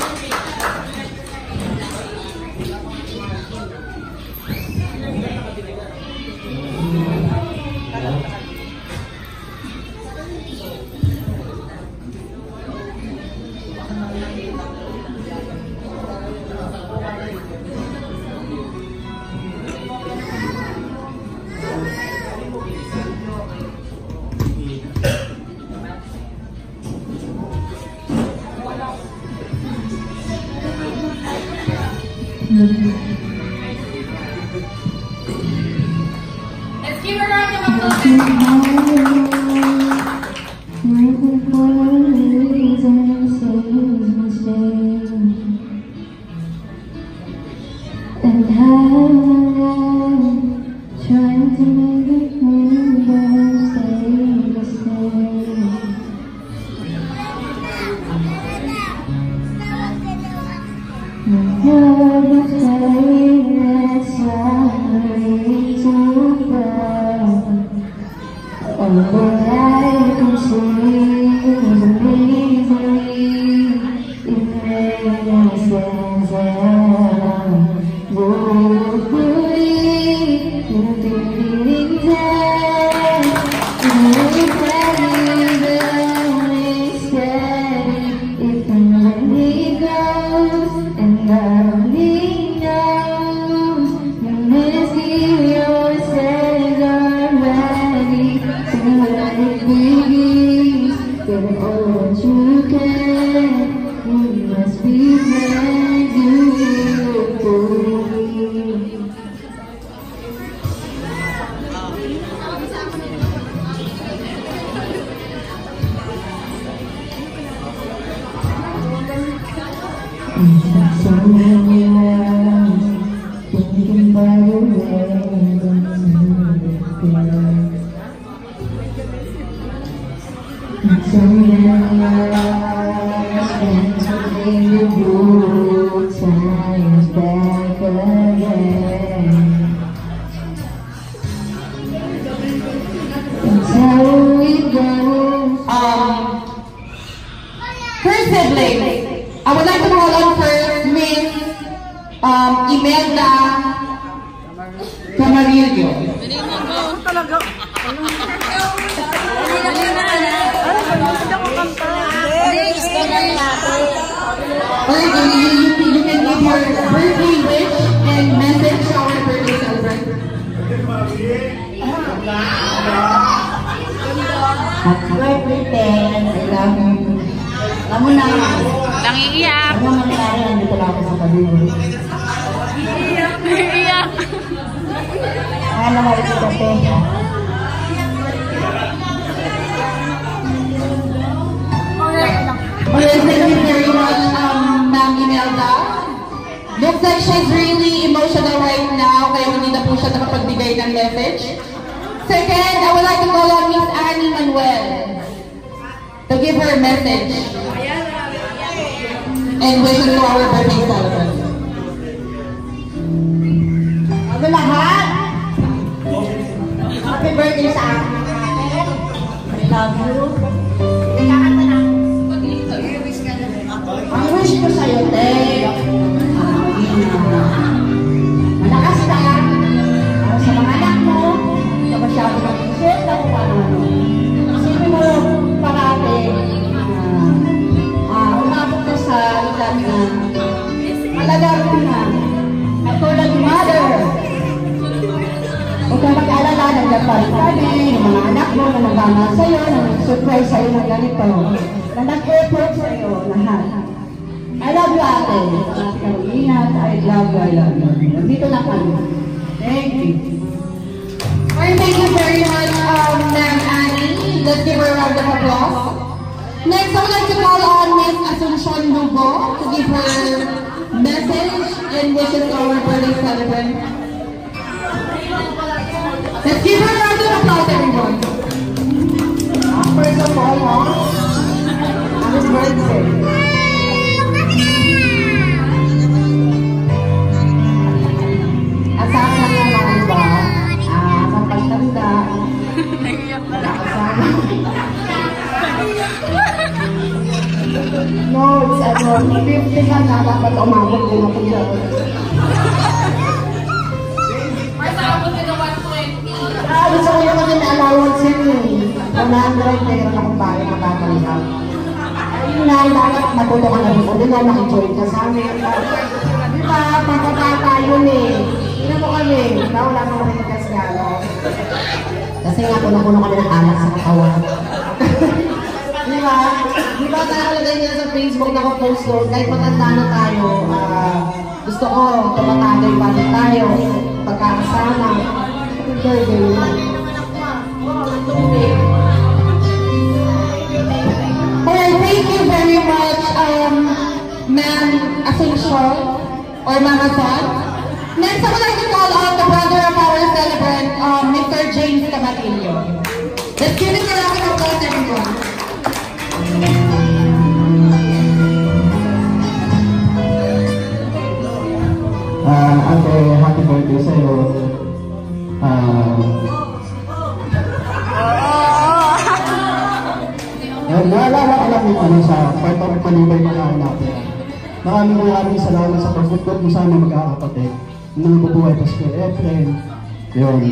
Let's give sibling. I would like to call on first Miss um, Imelda Camarillo. You, you can give your birthday wish and message to our birthday celebrant. Happy birthday! I love you. Alam mo na, Nangiiyak. ano ba ito kasi? Um. Looks like she's really emotional right now, kaya hindi na po siya nakapagbigay ng message. Second, I would like to call on Miss Annie Manuel to give her a message and wishes to our birthday celebrant. Ano lahat? Happy birthday sa akin. I love you. Kakanta na. Ang wish ko sa'yo, te. ah, Malakas malaga mo na. Katulad mother. Huwag kang mag-alala, pa rin kami, yung mga anak mo na nagmamahal sa'yo, na nag-surprise sa'yo ng ganito, na nag-effort sa'yo, lahat. I love you, ate. Ate Carolina, I love you, I love you. Nandito na kami. Thank you. Alright, thank you very much, um, Ma'am Annie. Let's give her a round of applause. Next, I would like to call on Miss Asuncion Lugo to give her message and wishes to our birthday celebrant. Let's give her a round of applause, everyone. First of all, ha? Happy birthday. Ano, 50 ka na, dapat umabot din ako dyan. Ah, gusto ko kasi may allowance yun eh. 100, meron akong bahay makakalihap. Ayun nga, dapat matuto ka na rin. O, di ba, makijoin ka sa amin. Di ba, pagkakata yun eh. Hindi mo kami, na wala kang makikigas gano'n. Kasi nga, puno-puno kami ng alak sa katawan. Di ba? Di ba nakalagay niya sa Facebook na post doon, kahit matanda na tayo, ah, gusto ko, tumatagay pa din tayo, pagkakasama. Birthday. Alright, thank you very much, um, Ma'am Asuncion, or Mama Son. Next, I would like to call on the brother of our celebrant, um, Mr. James Camarillo. Let's give him a round of applause, everyone. Ah, ate, happy birthday sa'yo. Uh, naalala ko lang yung ano sa part of Manibay mga natin. Maraming salamat sa pagbutkot mo sa aming magkakapatid. Nang nabubuhay pa si Efren. Yun.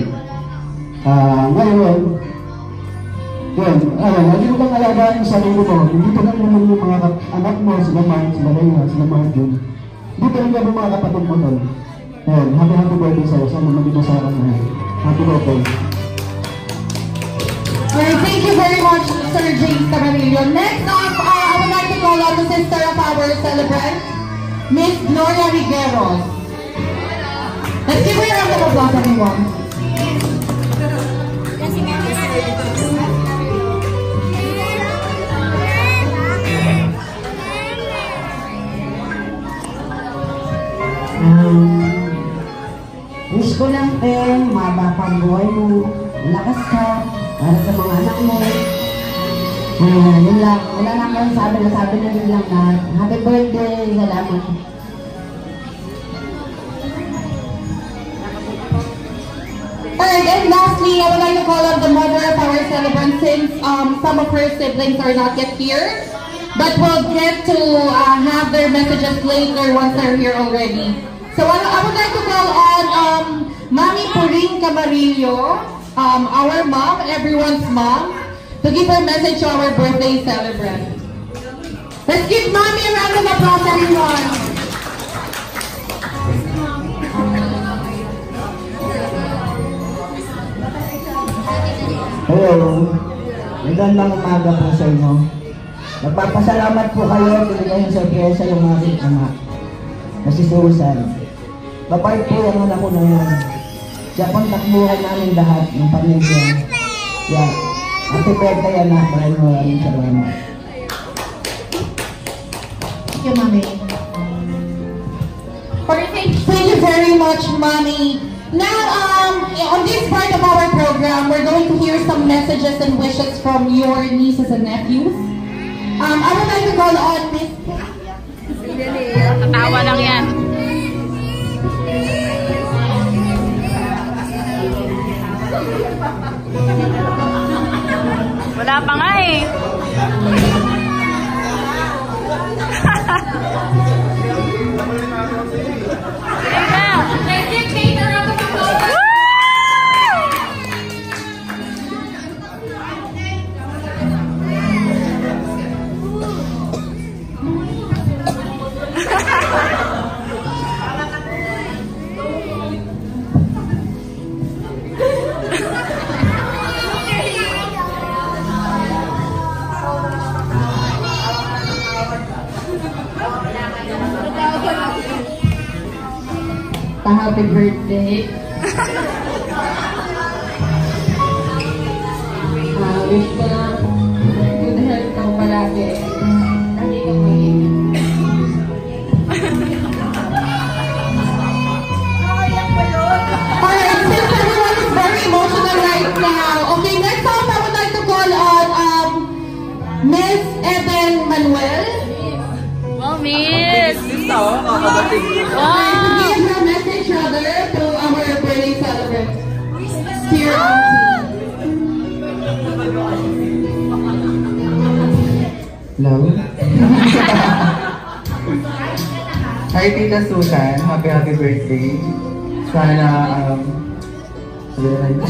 Ah, ngayon, yun, ano, lagi mo bang alagaan yung sarili mo? Hindi pa lang naman yung mga anak mo, sila Mark, sila Reyna, sila Marjun. Hindi pa rin naman mga kapatid mo doon. Ayun, happy happy birthday sa'yo. Sana maging masaya ka na. Happy birthday. Alright, thank you very much, Sir James Camarillo. Next up, uh, I would like to call on the sister of our celebrant, Miss Gloria Rigueros. Let's give her a round of applause, everyone. Um, wish ko lang din, maba pang buhay mo, lakas ka, para sa mga anak mo. Ah, yun lang, wala lang akong sabi na sabi na yun lang na happy birthday, salamat. Alright, and lastly, I would like to call on the mother of our celebrant since um, some of her siblings are not yet here. But we'll get to uh, have their messages later once they're here already. So I, I would like to call on um, Mami Puring Camarillo, um, our mom, everyone's mom, to give her message to our birthday celebrant. Let's give Mommy a round of applause, everyone. Hello, magandang umaga po sa inyo. Nagpapasalamat po kayo, binigay yung sorpresa yung aking ama. Na si Susan. Mabait po ang anak ko na yun. Siya pang takbuhan namin lahat ng pamilya. Yeah. Happy birthday anak, maraming maraming salamat. Thank you, Mommy. Alright, thank, thank you very much, Mommy. Now, um, on this part of our program, we're going to hear some messages and wishes from your nieces and nephews. Um, I would like to call on Miss Tatawa lang yan. Wala pa nga eh. a happy birthday. Ah, wish ko na good health ka palagi. Lagi kang mag Alright, since everyone is very emotional Hello? Hi, Tita Susan. Happy, happy birthday. Sana, um, rin.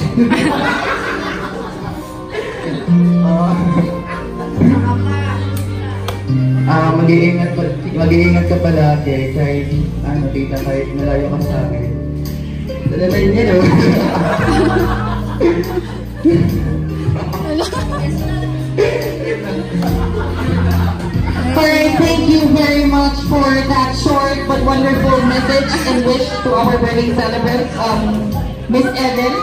Ah, mag-iingat mag-iingat ka palagi kahit ano tita kahit malayo ka sa akin. Dala na yun Alright, thank you very much for that short but wonderful message and wish to our wedding celebrant, um, Miss Eden.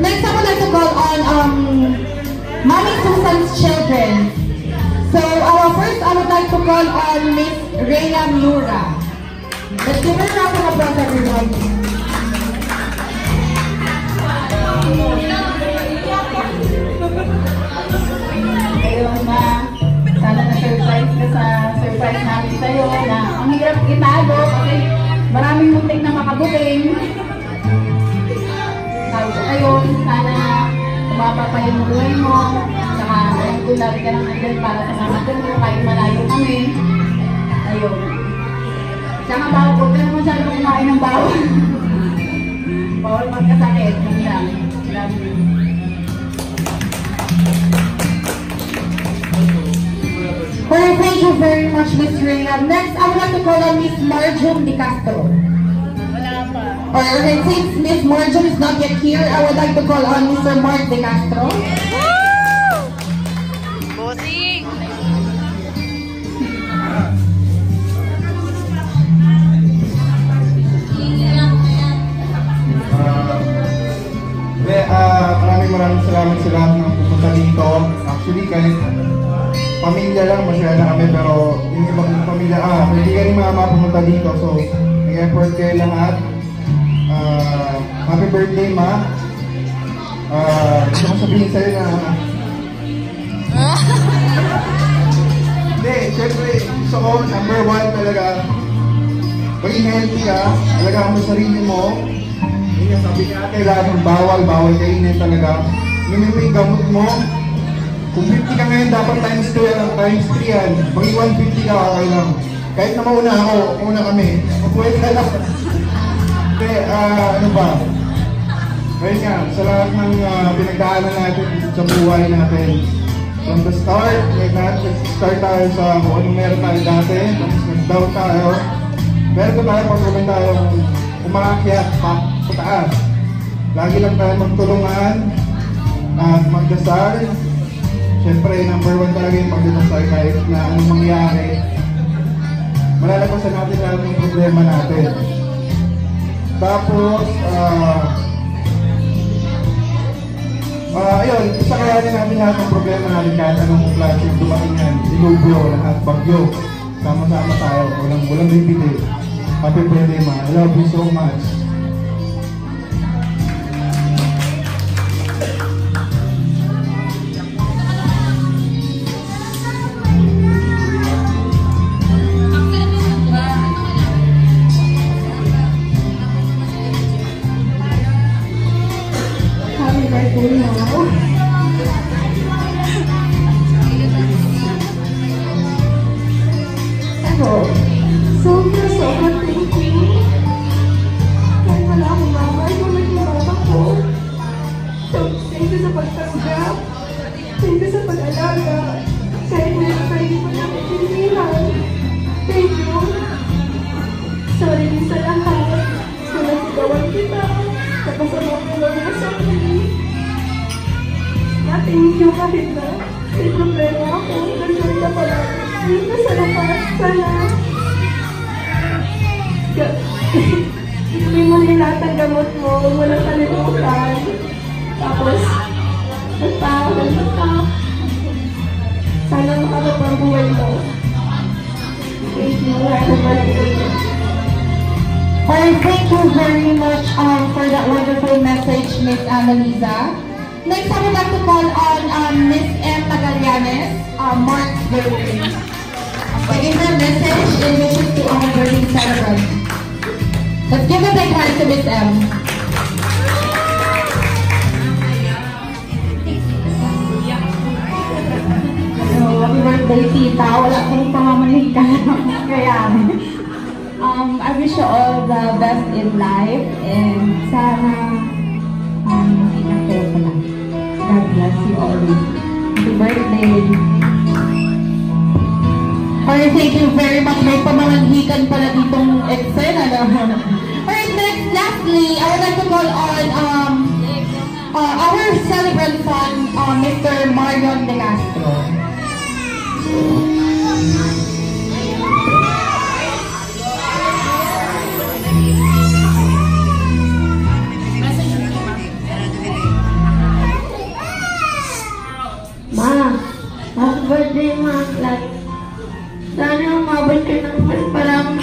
Next, I would like to call on um, Mommy Susan's children. So, uh, first, I would like to call on Miss Rhea Miura. Let's give her a round of applause, everyone. Sana na-surprise ka sa surprise namin sa'yo na ang hirap itago kasi maraming muntik na makabuking. Tawag ko ayun, sana tumapa pa buhay mo, saka ko lagi ka nang nandun para sa mga mo kahit malayo kami. Ayun. Saka bawal ko, pero masyado kumain ng bawal. bawal magkasakit, lang. Love you. Thank you very much, Miss Rhea. Next, I would like to call on Miss Marjum De Castro. Or okay, since Miss Marjum is not yet here, I would like to call on Mr. Mark De Castro. Bossing! Ah, Hindi, ah, maraming maraming salamat sa lahat ng pumunta dito. Actually, kahit pamilya lang, masaya na kami, pero yung ibang pamilya, ah, hindi ka rin mama pumunta dito. So, nag-effort kayo lahat. Ah, happy birthday, ma. Ah, gusto ko sabihin sa'yo na Hindi, syempre, gusto ko, number one talaga, maging healthy ka, alagaan mo sarili mo, yun yung sabi niya, kailangan bawal, bawal kainin talaga. Minimum yung gamot mo. Kung 50 ka ngayon, dapat times 2 yan, times 3 yan. Maging 150 ka, okay lang. Kahit na mauna ako, una kami. Mabuhay ka lang. Hindi, ah, ano ba? Ngayon nga, sa lahat ng ah, pinagdaanan natin sa buhay natin. From the start, like that, start tayo sa kung anong meron tayo dati, tapos nag-down tayo. Meron tayo pag tayo umaakyat pa sa taas. Lagi lang tayo magtulungan at magdasal. Siyempre, number one talaga yung magdasal kahit na anong mangyari. Malalabasan natin lahat ng problema natin. Tapos, ah, Ah, ayun, isa kaya din natin lahat ng problema natin kahit anong klase yung dumating yan. Dilubyo, lahat, bagyo. Sama-sama tayo, walang, walang bibili. Happy birthday, ma. I love you so much. Miss M. So, happy birthday, tita. Wala kong pamamalig ka. Kaya, Um, I wish you all the best in life and sana um, ingat kayo palagi. God bless you always. Happy birthday! Alright, thank you very much. May pamamanhikan pala ditong eksena. No? Lastly, I would like to call on um, uh, our celebrant son, uh, Mr. Marion De Castro. Ma, happy birthday, Ma. Like, sana umabot ka ng mas maraming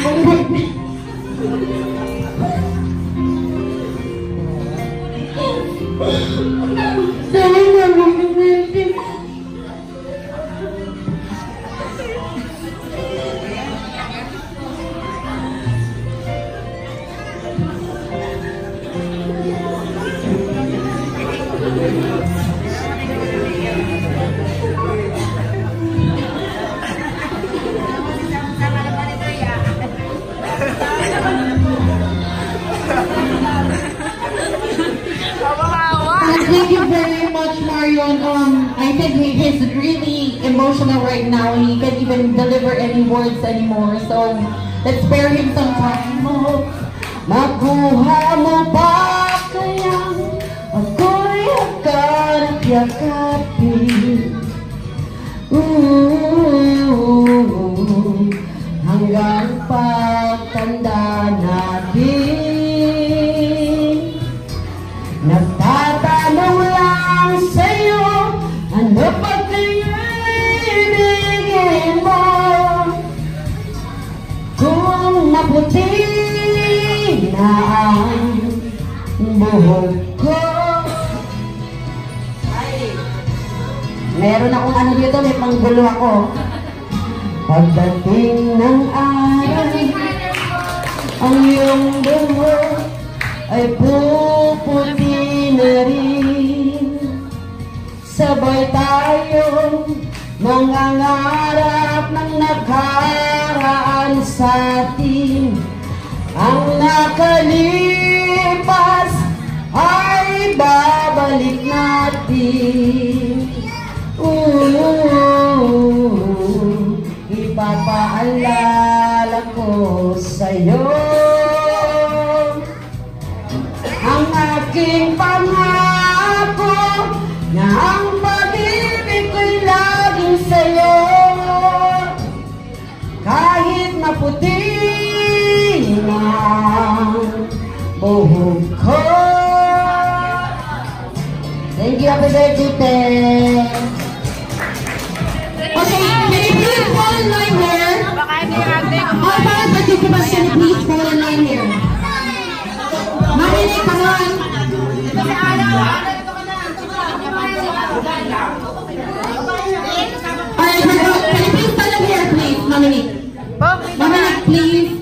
emotional right now. and He can't even deliver any words anymore. So let's spare him some time. Nakuha mo ba kaya ako'y agad panggulo ako. Pagdating ng araw, ang iyong buhok ay puputi na rin. Sabay tayong mangangarap ng nakaraan sa atin. Ang nakalipas ay babalik ipapaalala ko sa'yo. Ang aking pangako na ang pag-ibig ko'y laging sa'yo. Kahit maputi ang buhok ko. Thank you, Happy Birthday, Alright, we're go- can you please. Up here, please,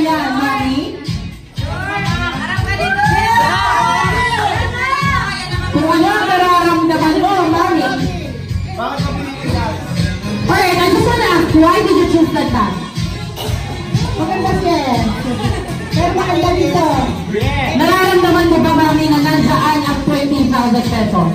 yan, Mami? Kung ano ang nararamdaman mo, Mami? Alright, I just wanna ask, why did you choose that dance? Maganda siya. Pero maganda dito. Nararamdaman mo ba, Mami, na nandaan ang 20,000 pesos?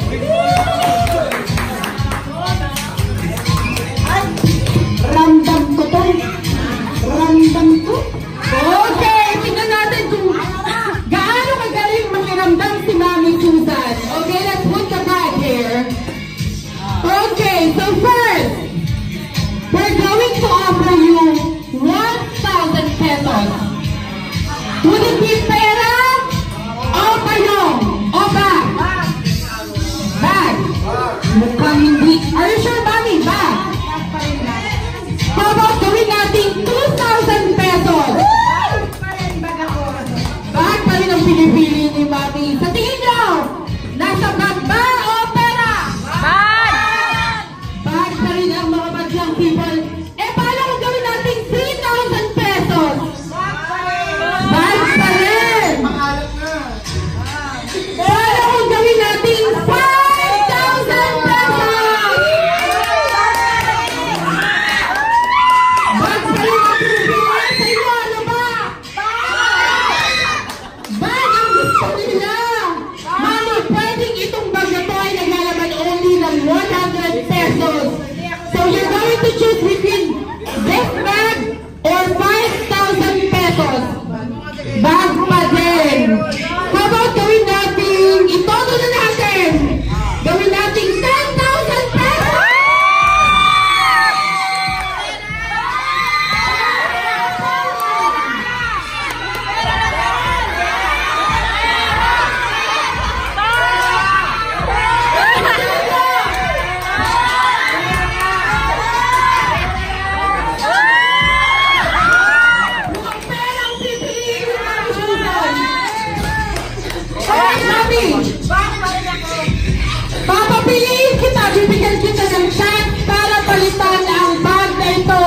bibigyan kita ng shot para palitan ang bag na ito.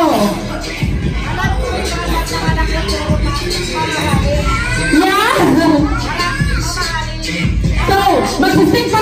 Yeah! So, mag-think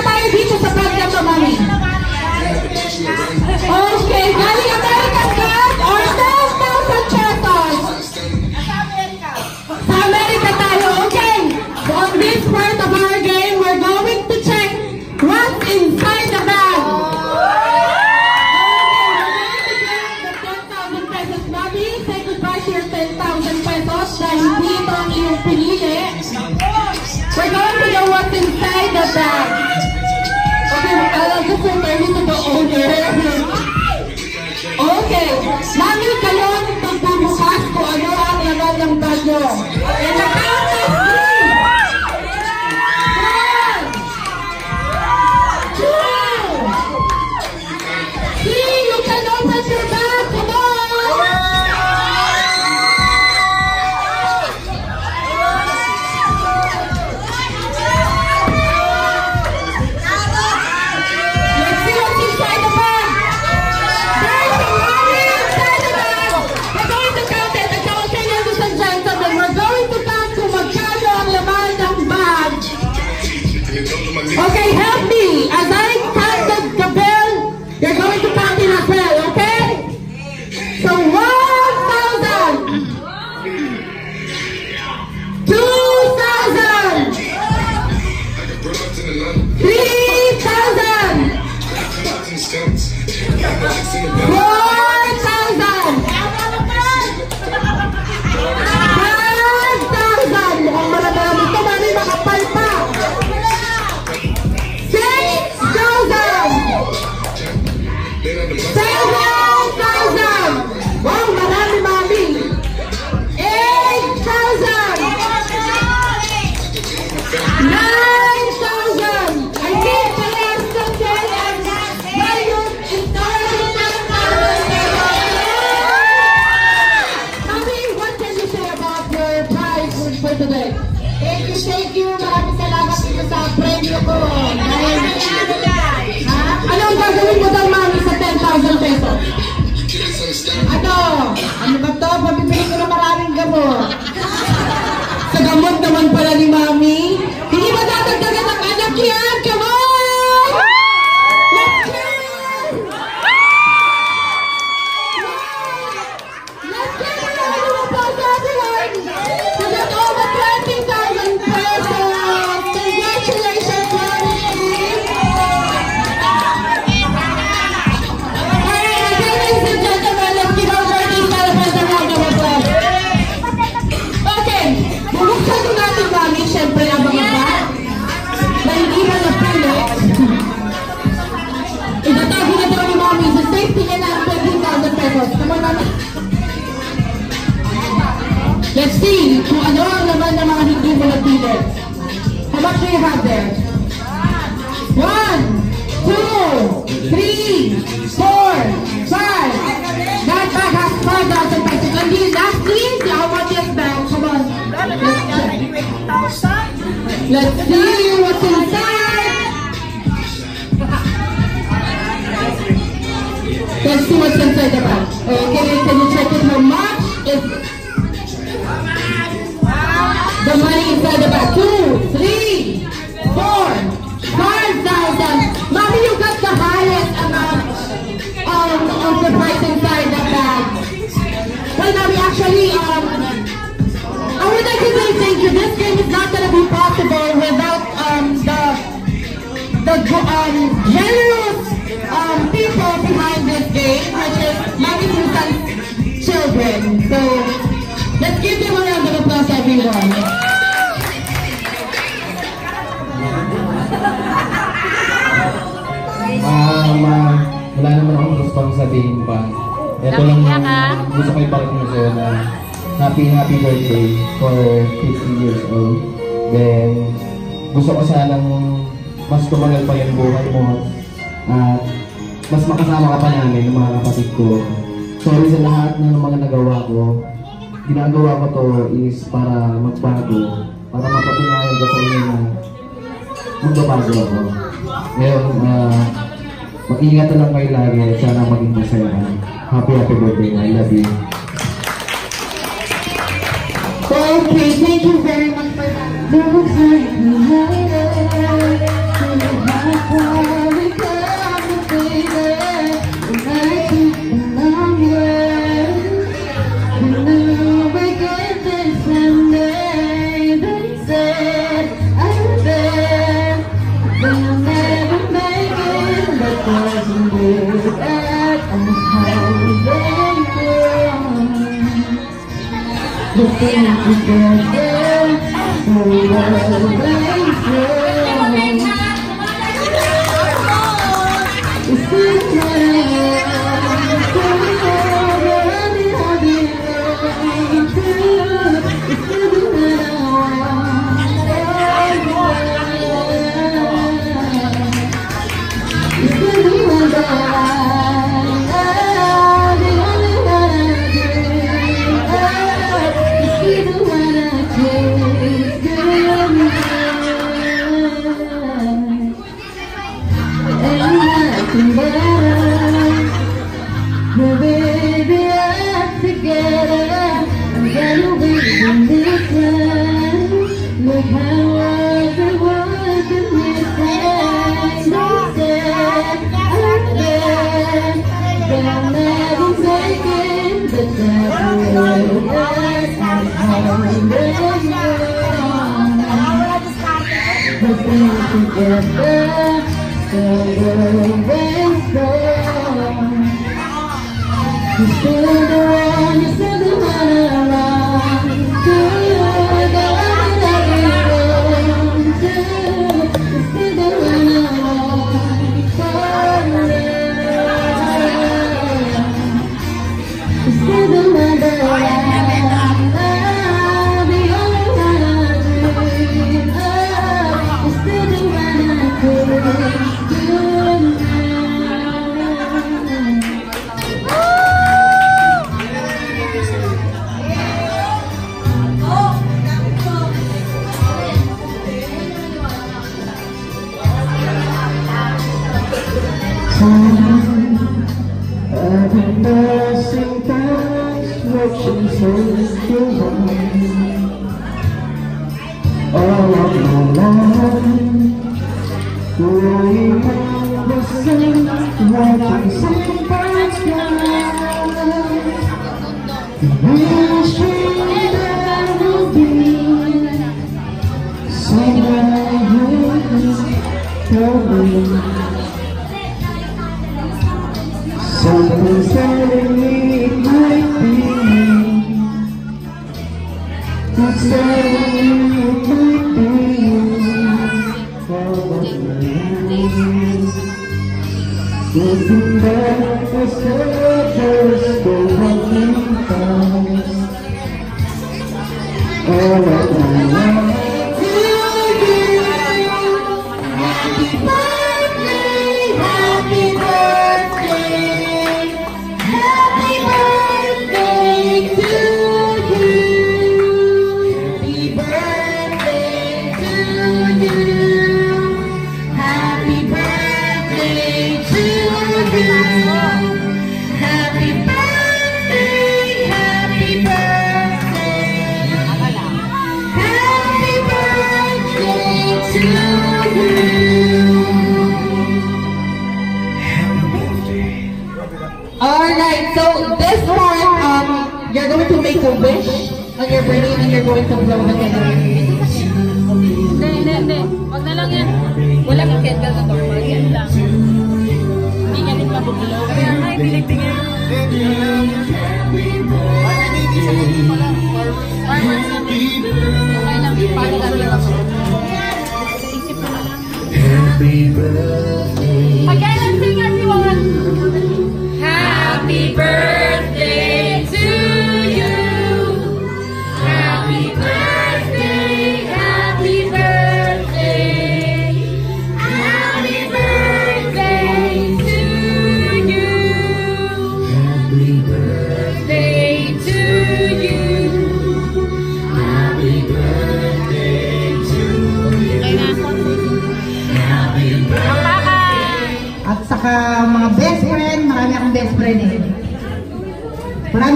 here today. Thank you, thank you. Maraming salamat dito sa premyo ko. Dahil, ha? Anong gagawin mo daw, mami, sa 10,000 pesos? Ano? Ano ba to? Pabibili ko na maraming gamot. Sa gamot naman pala ni mami. Hindi ba dadagdagan ang anak yan? One, two, three, four, five. That bag has 5,000 pesos. The please, how much is bag? Come on. Let's see what's inside. Let's see what's inside the bag. Okay, can you check it how much is the money inside the bag? Two, three, four, five thousand. Mommy, you got the highest amount um, of the price inside the bag. Well, mommy, actually, um, I would like to say thank you. This game is not gonna be possible without um the the um generous um people behind this game, which is Mommy Susan's children. So let's give them a round of applause, everyone. Ah, ma, wala naman akong response sabihin pa. Ito lang yung gusto ko ipakita sa'yo na happy, happy birthday for 50 years old. Then, gusto ko sanang mas tumagal pa yung buhay mo at mas makasama ka pa namin ng mga kapatid ko. Sorry sa lahat ng mga nagawa ko. Ginagawa ko to is para magbago, para mapatunayan ko sa inyo na magbabago ako. Ngayon, uh, mag-ingat na lang kayo lagi. Sana maging masaya. Happy, happy birthday. I love you. Okay, thank you very much for that. think it's better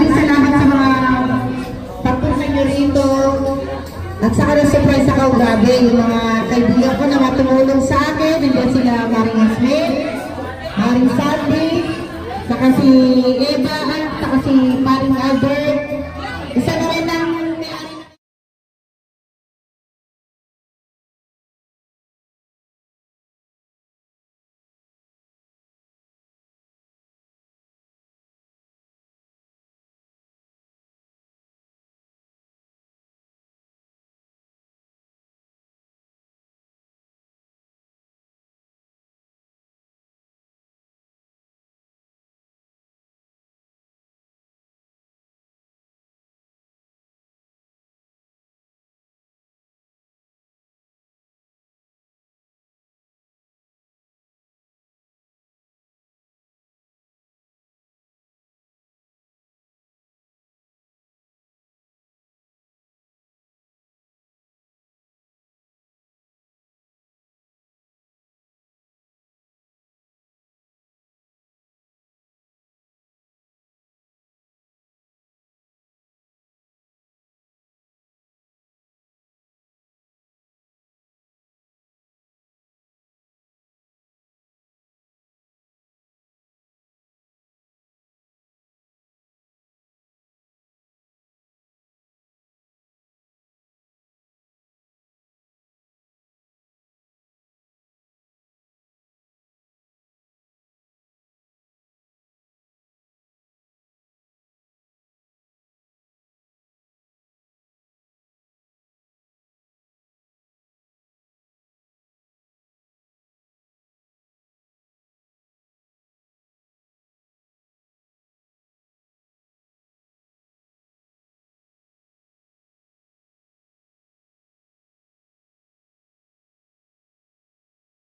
Maraming salamat sa mga pagpunta nyo rito. At saka na surprise ako, grabe, yung mga kaibigan ko na matumulong sa akin. Nandiyan sila Maring Asme, Maring Sandy, saka si